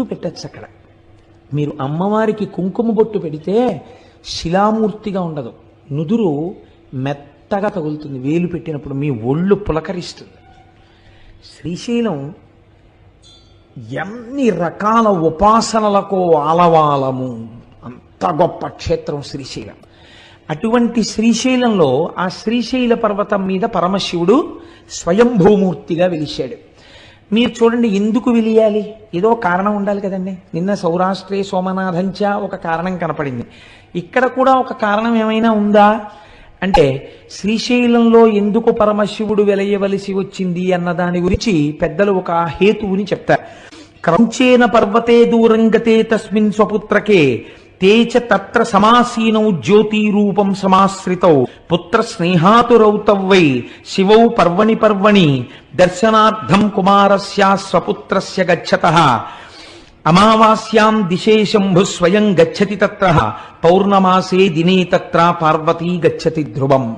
బొట్టు పెట్టచ్చు అక్కడ. మీరు అమ్మవారికి కుంకుమ బొట్టు పెడితే శిలామూర్తిగా ఉండదు. నుదురు మెత్తగా తగులుతుంది. వేలు పెట్టినప్పుడు మీ ఒళ్ళు పులకరిస్తుంది. శ్రీశైలం ఎన్ని రకాల ఉపాసనలకు ఆలవాలము. అంత గొప్ప క్షేత్రం శ్రీశైలం. అటువంటి శ్రీశైలంలో ఆ శ్రీశైల పర్వతం మీద పరమశివుడు స్వయంభూమూర్తిగా వెలిశాడు. మీరు చూడండి ఎందుకు విలియాలి? ఏదో కారణం ఉండాలి కదండి. నిన్న సౌరాష్ట్రే సోమనాథంచ ఒక కారణం కనపడింది. ఇక్కడ కూడా ఒక కారణం ఏమైనా ఉందా? అంటే శ్రీశైలంలో ఎందుకు పరమశివుడు వెలయవలసి వచ్చింది అన్న దాని గురించి పెద్దలు ఒక హేతువుని చెప్తారు. క్రౌంచేన పర్వతే దూరంగతే తస్మిన్ స్వపుత్రకే తేచ తత్ర సమాసీనౌ జ్యోతిరూపం సమాశ్రితౌ పుత్ర స్నేహాతురౌతవ్వై శివౌ పర్వణి పర్వణి దర్శనార్థం కుమారస్యా స్వపుత్రస్య గచ్చత. అమావాస్యాం దిశే శంభు స్వయం గచ్చతి తత్ర పౌర్ణమాసే దినే తత్ర పార్వతీ గచ్చతి ధ్రువం.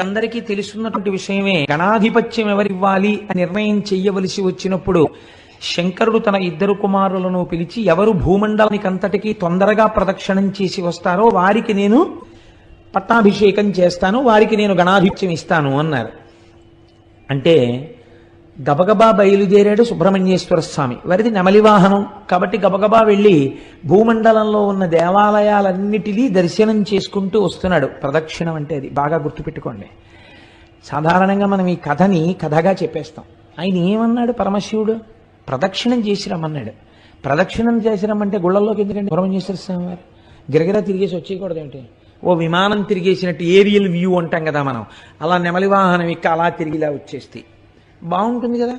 అందరికీ తెలుసున్నటువంటి విషయమే గణాధిపత్యం ఎవరివ్వాలి అని నిర్ణయం చెయ్యవలసి వచ్చినప్పుడు శంకరుడు తన ఇద్దరు కుమారులను పిలిచి ఎవరు భూమండలానికి అంతటికీ తొందరగా ప్రదక్షిణం చేసి వస్తారో వారికి నేను పట్టాభిషేకం చేస్తాను వారికి నేను గణాధిత్యం ఇస్తాను అన్నారు. అంటే గబగబా బయలుదేరాడు సుబ్రహ్మణ్యేశ్వర స్వామి. వారిది నెమలి వాహనం. కాబట్టి గబగబా వెళ్ళి భూమండలంలో ఉన్న దేవాలయాలన్నిటినీ దర్శనం చేసుకుంటూ వస్తున్నాడు. ప్రదక్షిణం అంటే అది. బాగా గుర్తుపెట్టుకోండి. సాధారణంగా మనం ఈ కథని కథగా చెప్పేస్తాం. ఆయన ఏమన్నాడు పరమశివుడు? ప్రదక్షిణం చేసి రమ్మన్నాడు. ప్రదక్షిణం చేసి రమ్మంటే గుళ్ళల్లోకి ఎందుకంటే సుబ్రహ్మణ్యేశ్వర స్వామి వారు. గిరగిరా తిరిగేసి వచ్చేయకూడదు ఏంటి ఓ విమానం తిరిగేసినట్టు ఏరియల్ వ్యూ అంటాం కదా మనం. అలా నెమలి వాహనం ఇక్క అలా తిరిగిలా వచ్చేస్తే. బాగుంటుంది కదా?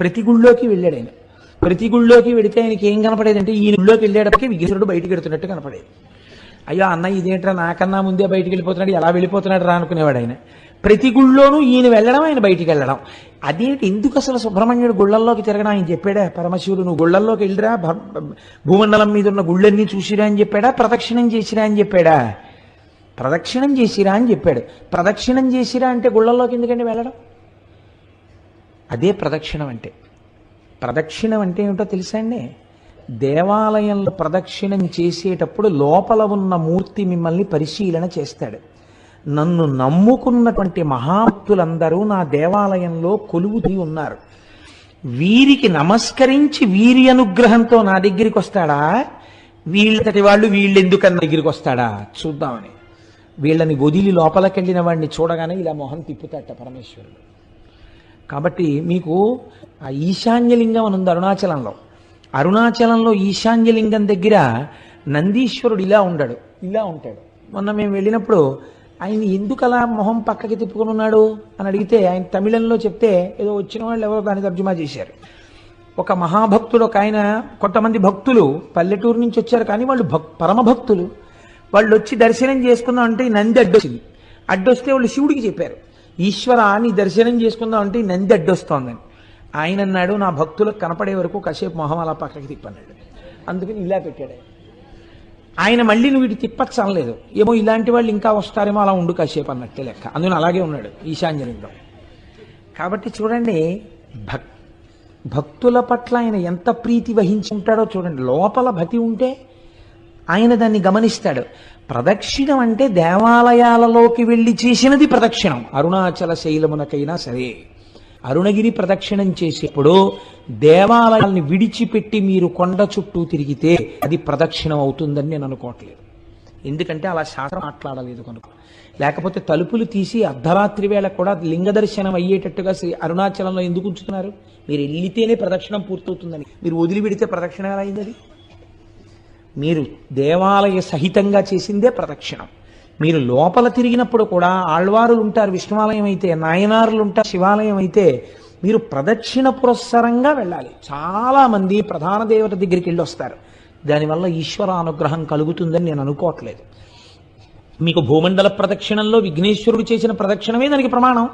ప్రతి గుళ్ళోకి వెళ్ళాడు ఆయన. ప్రతి గుళ్ళోకి వెడితే ఆయనకి ఏం కనపడేదంటే ఈ గుళ్ళోకి వెళ్ళేటప్పటికి విఘ్నేశ్వరుడు బయటికి వెడుతున్నట్టు కనపడేది. అయ్యో అన్న ఇదేంట్రా? నాకన్నా ముందే బయటికి వెళ్ళిపోతున్నాడు. ఎలా వెళ్ళిపోతున్నాడు రా అనుకునేవాడు ఆయన. ప్రతి గుళ్ళోనూ ఈయన వెళ్ళడం ఆయన బయటికి వెళ్ళడం. అదేంటి? ఎందుకు అసలు సుబ్రహ్మణ్యుడు గుళ్ళల్లోకి తిరగడం ఆయన చెప్పాడా పరమశివుడు నువ్వు గుళ్ళల్లోకి వెళ్ళిరా భ- భూమండలం మీద ఉన్న గుళ్ళన్నీ చూసిరా అని చెప్పాడా? ప్రదక్షిణం చేసిరా అని చెప్పాడా? ప్రదక్షిణం చేసిరా అని చెప్పాడు. ప్రదక్షిణం చేసిరా అంటే గుళ్ళల్లోకి ఎందుకండి వెళ్ళడం? అదే ప్రదక్షిణం అంటే. ప్రదక్షిణం అంటే ఏమిటో తెలుసా అండి? దేవాలయంలో ప్రదక్షిణం చేసేటప్పుడు లోపల ఉన్న మూర్తి మిమ్మల్ని పరిశీలన చేస్తాడు. నన్ను నమ్ముకున్నటువంటి మహాత్తులందరూ నా దేవాలయంలో కొలువుతీ ఉన్నారు. వీరికి నమస్కరించి వీరి అనుగ్రహంతో నా దగ్గరికి వస్తాడా? వీళ్ళతటి వాళ్ళు వీళ్ళెందుకన్న దగ్గరికి వస్తాడా? చూద్దామని. వీళ్ళని వదిలి లోపలికెళ్ళిన వాడిని చూడగానే ఇలా మొహం తిప్పుతాట పరమేశ్వరుడు. కాబట్టి మీకు ఆ ఈశాన్యలింగం అని ఉంది అరుణాచలంలో. అరుణాచలంలో ఈశాన్యలింగం దగ్గర నందీశ్వరుడు ఇలా ఉండడు. ఇలా ఉంటాడు. మొన్న మేము వెళ్ళినప్పుడు ఆయన ఎందుకు అలా మొహం పక్కకి తిప్పుకొని ఉన్నాడు అని అడిగితే ఆయన తమిళంలో చెప్తే ఏదో వచ్చిన వాళ్ళు ఎవరో దాన్ని తర్జుమా చేశారు. ఒక మహాభక్తుడు ఒక ఆయన కొంతమంది భక్తులు పల్లెటూరు నుంచి వచ్చారు కానీ వాళ్ళు భక్ పరమ భక్తులు వాళ్ళు వచ్చి దర్శనం చేసుకుందాం అంటే ఈ నంది అడ్డొచ్చింది అడ్డొస్తే వాళ్ళు శివుడికి చెప్పారు. ఈశ్వర నీ దర్శనం చేసుకుందాం అంటే ఈ నంది అడ్డొస్తోందని ఆయన అన్నాడు నా భక్తులకు కనపడే వరకు కాసేపు మొహం అలా పక్కకి తిప్పన్నాడు. అందుకని ఇలా పెట్టాడు ఆయన. మళ్ళీ నువ్వు ఇటు తిప్పచ్చు అనలేదు ఏమో ఇలాంటి వాళ్ళు ఇంకా వస్తారేమో అలా ఉండు కాసేపు అన్నట్టే లెక్క. అందులో అలాగే ఉన్నాడు ఈశాన్యలింగం. కాబట్టి చూడండి భక్ భక్తుల పట్ల ఆయన ఎంత ప్రీతి వహించి ఉంటాడో చూడండి. లోపల భక్తి ఉంటే ఆయన దాన్ని గమనిస్తాడు. ప్రదక్షిణం అంటే దేవాలయాలలోకి వెళ్ళి చేసినది ప్రదక్షిణం. అరుణాచల శైలమునకైనా సరే. అరుణగిరి ప్రదక్షిణం చేసేప్పుడు దేవాలయాల్ని విడిచిపెట్టి మీరు కొండ చుట్టూ తిరిగితే అది ప్రదక్షిణం అవుతుందని నేను అనుకోవట్లేదు. ఎందుకంటే అలా శాస్త్రం మాట్లాడలేదు కనుక. లేకపోతే తలుపులు తీసి అర్ధరాత్రి వేళ కూడా లింగ దర్శనం అయ్యేటట్టుగా శ్రీ అరుణాచలంలో ఎందుకు ఉంచుతున్నారు? మీరు వెళ్ళితేనే ప్రదక్షిణం పూర్తవుతుందని. మీరు వదిలిపెడితే ప్రదక్షిణ ఎలా అయింది మీరు దేవాలయ సహితంగా చేసిందే ప్రదక్షిణం. మీరు లోపల తిరిగినప్పుడు కూడా ఆళ్వారులు ఉంటారు విష్ణువాలయం అయితే నాయనారులు ఉంటారు శివాలయం అయితే మీరు ప్రదక్షిణ పురస్సరంగా వెళ్ళాలి. చాలామంది ప్రధాన దేవత దగ్గరికి వెళ్ళి వస్తారు దానివల్ల ఈశ్వర అనుగ్రహం కలుగుతుందని నేను అనుకోవట్లేదు. మీకు భూమండల ప్రదక్షిణంలో విఘ్నేశ్వరుడు చేసిన ప్రదక్షిణమే దానికి ప్రమాణం.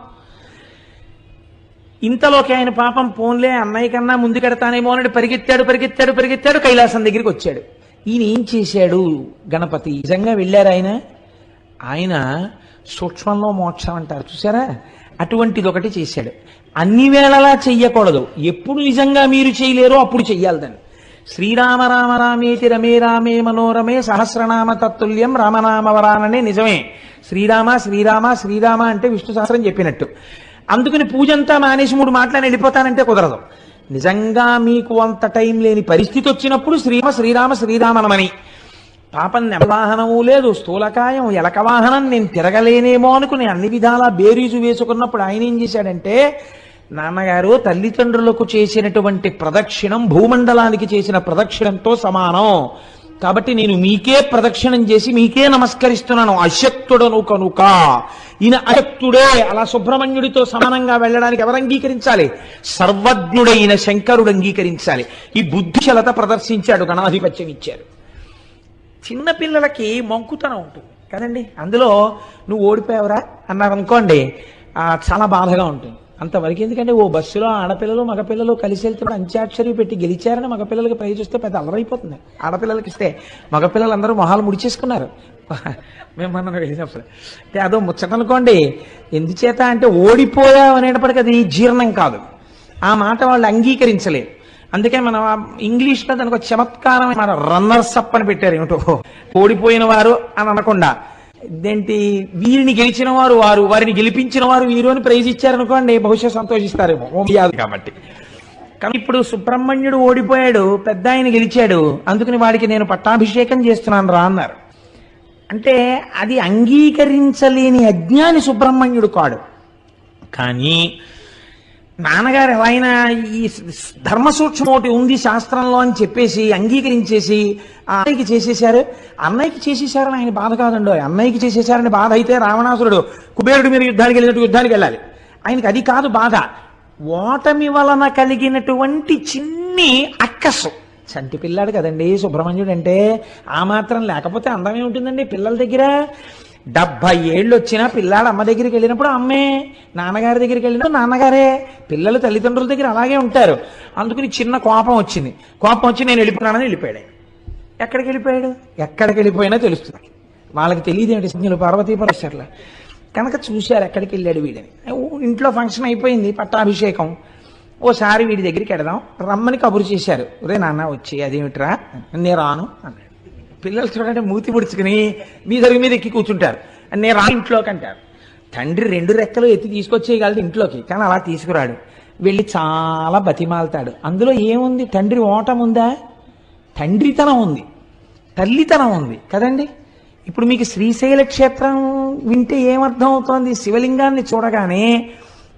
ఇంతలోకి ఆయన పాపం పోన్లే అన్నయ్య కన్నా ముందుకెడతానేమో అని పరిగెత్తాడు పరిగెత్తాడు పరిగెత్తాడు కైలాసం దగ్గరికి వచ్చాడు. ఈయన ఏం చేశాడు? గణపతి నిజంగా వెళ్ళారు ఆయన ఆయన సూక్ష్మంలో మోక్షం అంటారు చూసారా అటువంటిది ఒకటి చేశాడు. అన్ని వేళలా చెయ్యకూడదు. ఎప్పుడు నిజంగా మీరు చేయలేరో అప్పుడు చెయ్యాలి దాన్ని. శ్రీరామ రామ రామేతి రమే రామే మనోరమే సహస్రనామ తత్తుల్యం రామనామవరాననే నిజమే. శ్రీరామ శ్రీరామ శ్రీరామ అంటే విష్ణు సహస్రం చెప్పినట్టు. అందుకని పూజంతా మానేసి మూడు మాటలని వెళ్ళిపోతానంటే కుదరదు. నిజంగా మీకు అంత టైం లేని పరిస్థితి వచ్చినప్పుడు శ్రీరామ శ్రీరామ శ్రీరామనమని. పాపం వాహనము లేదు స్థూలకాయం ఎలక వాహనం నేను తిరగలేనేమో అనుకుని అన్ని విధాలా బేరీజు వేసుకున్నప్పుడు ఆయన ఏం చేశాడంటే నాన్నగారు తల్లిదండ్రులకు చేసినటువంటి ప్రదక్షిణం భూమండలానికి చేసిన ప్రదక్షిణంతో సమానం. కాబట్టి నేను మీకే ప్రదక్షిణం చేసి మీకే నమస్కరిస్తున్నాను. అశక్తుడను కనుక. ఈయన అశక్తుడే. అలా సుబ్రహ్మణ్యుడితో సమానంగా వెళ్ళడానికి ఎవరు అంగీకరించాలి? సర్వజ్ఞుడైన శంకరుడు అంగీకరించాలి. ఈ బుద్ధిశలత ప్రదర్శించాడు గణాధిపత్యం ఇచ్చారు. చిన్నపిల్లలకి మొంకుతనం ఉంటుంది. కదండి? అందులో నువ్వు ఓడిపోయావురా అన్నారు అనుకోండి చాలా బాధగా ఉంటుంది. అంతవరకు ఎందుకంటే ఓ బస్సులో ఆడపిల్లలు మగపిల్లలు కలిసి వెళ్తే అంత్యాక్షరి పెట్టి గెలిచారని మగపిల్లలకి ప్రైజ్ వస్తే పెద్ద అలరైపోతుంది ఆడపిల్లలకి ఇస్తే మగపిల్లలందరూ మొహాలు ముడిచేసుకున్నారు. మేము వెళ్ళినప్పుడు అంటే అదో ముచ్చట అనుకోండి ఎందుచేత అంటే ఓడిపోయావు అనేటప్పటికీ అది జీర్ణం కాదు. ఆ మాట వాళ్ళు అంగీకరించలేరు అందుకే మనం ఇంగ్లీష్లో దానికి ఒక చమత్కారం మన రన్నర్స్ అప్ అని పెట్టారు ఏమిటో. ఓడిపోయిన వారు అని అనకుండా. ఇదేంటి? వీరిని గెలిచిన వారు వారు వారిని గెలిపించిన వారు వీరు అని ప్రైజ్ ఇచ్చారనుకోండి బహుశా సంతోషిస్తారేమో. కాబట్టి. కానీ ఇప్పుడు సుబ్రహ్మణ్యుడు ఓడిపోయాడు పెద్ద ఆయన గెలిచాడు అందుకని వాడికి నేను పట్టాభిషేకం చేస్తున్నాను రా అన్నారు. అంటే అది అంగీకరించలేని అజ్ఞాని సుబ్రహ్మణ్యుడు కాడు. కానీ నాన్నగారు ఎలా ఈ ధర్మ సూక్ష్మం ఒకటి ఉంది శాస్త్రంలో అని చెప్పేసి అంగీకరించేసి అన్నయ్యకి చేసేశారు. అన్నయ్యకి చేసేశారని ఆయన బాధ కాదండి అన్నయ్యకి చేసేశారని బాధ అయితే రావణాసురుడు కుబేరుడు మీద యుద్ధానికి వెళ్ళినట్టు యుద్ధానికి వెళ్ళాలి. ఆయనకి అది కాదు బాధ. ఓటమి వలన కలిగినటువంటి చిన్ని అక్కసు. చంటి పిల్లాడు కదండి సుబ్రహ్మణ్యుడు అంటే ఆ మాత్రం లేకపోతే అందమే ఉంటుందండి పిల్లల దగ్గర. డెబ్బై ఏళ్ళు వచ్చినా పిల్లాడు అమ్మ దగ్గరికి వెళ్ళినప్పుడు అమ్మే నాన్నగారి దగ్గరికి వెళ్ళినప్పుడు నాన్నగారే పిల్లలు తల్లిదండ్రుల దగ్గర అలాగే ఉంటారు. అందుకని చిన్న కోపం వచ్చింది. కోపం వచ్చి నేను వెళ్ళిపోతున్నానని వెళ్ళిపోయాడు. ఎక్కడికి వెళ్ళిపోయాడు? ఎక్కడికి వెళ్ళిపోయినా తెలుస్తుంది. వాళ్ళకి తెలియదు ఏంటి పార్వతీ పరమేశ్వర్ల. కనుక చూశారు ఎక్కడికి వెళ్ళాడు వీడని. ఇంట్లో ఫంక్షన్ అయిపోయింది పట్టాభిషేకం. ఓసారి వీడి దగ్గరికి వెడదాం రమ్మని కబురు చేశారు. రే నాన్న వచ్చి అదేమిట్రా? నేను రాను అన్నాడు. పిల్లలు చూడండి మూతి పుడుచుకుని మీ దగ్గర మీద ఎక్కి కూర్చుంటారు. నేను రా ఇంట్లోకి అంటారు. తండ్రి రెండు రెక్కలు ఎత్తి తీసుకొచ్చేయగలడు ఇంట్లోకి కానీ అలా తీసుకురాడు. వెళ్ళి చాలా బతిమాలుతాడు. అందులో ఏముంది? తండ్రి ఓటం ఉందా? తండ్రితనం ఉంది. తల్లితనం ఉంది. కదండి? ఇప్పుడు మీకు శ్రీశైల క్షేత్రం వింటే ఏమర్థం అవుతోంది? శివలింగాన్ని చూడగానే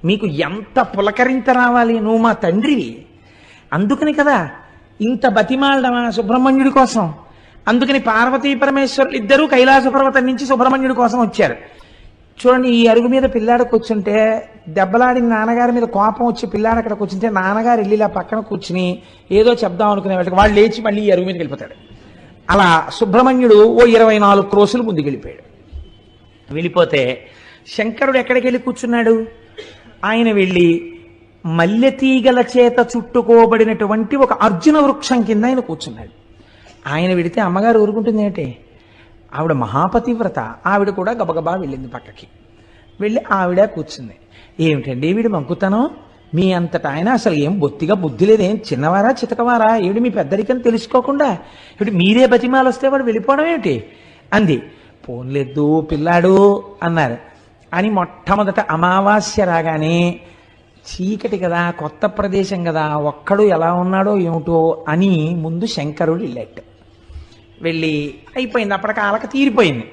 మీకు ఎంత పులకరింత రావాలి? నువ్వు మా తండ్రివి. అందుకని కదా ఇంత బతిమాలడమా సుబ్రహ్మణ్యుడి కోసం. అందుకని పార్వతీ పరమేశ్వరులు ఇద్దరూ కైలాస పర్వతం నుంచి సుబ్రహ్మణ్యుడి కోసం వచ్చారు. చూడండి ఈ అరుగు మీద పిల్లాడు కూర్చుంటే దెబ్బలాడిన నాన్నగారి మీద కోపం వచ్చి పిల్లాడు అక్కడ కూర్చుంటే నాన్నగారు వెళ్ళి ఇలా పక్కన కూర్చుని ఏదో చెప్దాం అనుకునే వాళ్ళకి వాళ్ళు లేచి మళ్ళీ ఈ అరుగు మీదకి వెళ్ళిపోతాడు. అలా సుబ్రహ్మణ్యుడు ఓ ఇరవై నాలుగు క్రోసులు ముందుకు వెళ్ళిపోయాడు వెళ్ళిపోతే శంకరుడు ఎక్కడికి వెళ్ళి కూర్చున్నాడు? ఆయన వెళ్ళి మల్లెతీగల చేత చుట్టుకోబడినటువంటి ఒక అర్జున వృక్షం కింద ఆయన కూర్చున్నాడు. ఆయన విడితే అమ్మగారు ఊరుకుంటుంది ఏంటి? ఆవిడ మహాపతివ్రత. ఆవిడ కూడా గబగబా వెళ్ళింది పక్కకి. వెళ్ళి ఆవిడ కూర్చుంది. ఏమిటండి వీడు మంకుతనం? మీ అంతటా ఆయన అసలు ఏం బొత్తిగా బుద్ధి లేదేం? చిన్నవారా చితకవారా? ఏమిటి మీ పెద్దరికని తెలుసుకోకుండా? ఇప్పుడు మీరే బతిమాలు వస్తే వాడు వెళ్ళిపోవడం ఏమిటి? అంది. పోన్లేదు పిల్లాడు అన్నారు. అని మొట్టమొదట అమావాస్య రాగానే చీకటి కదా కొత్త ప్రదేశం కదా ఒక్కడు ఎలా ఉన్నాడో ఏమిటో అని ముందు శంకరుడు వెళ్ళాడు. వెళ్ళి అయిపోయింది. అప్పటికి ఆలక తీరిపోయింది.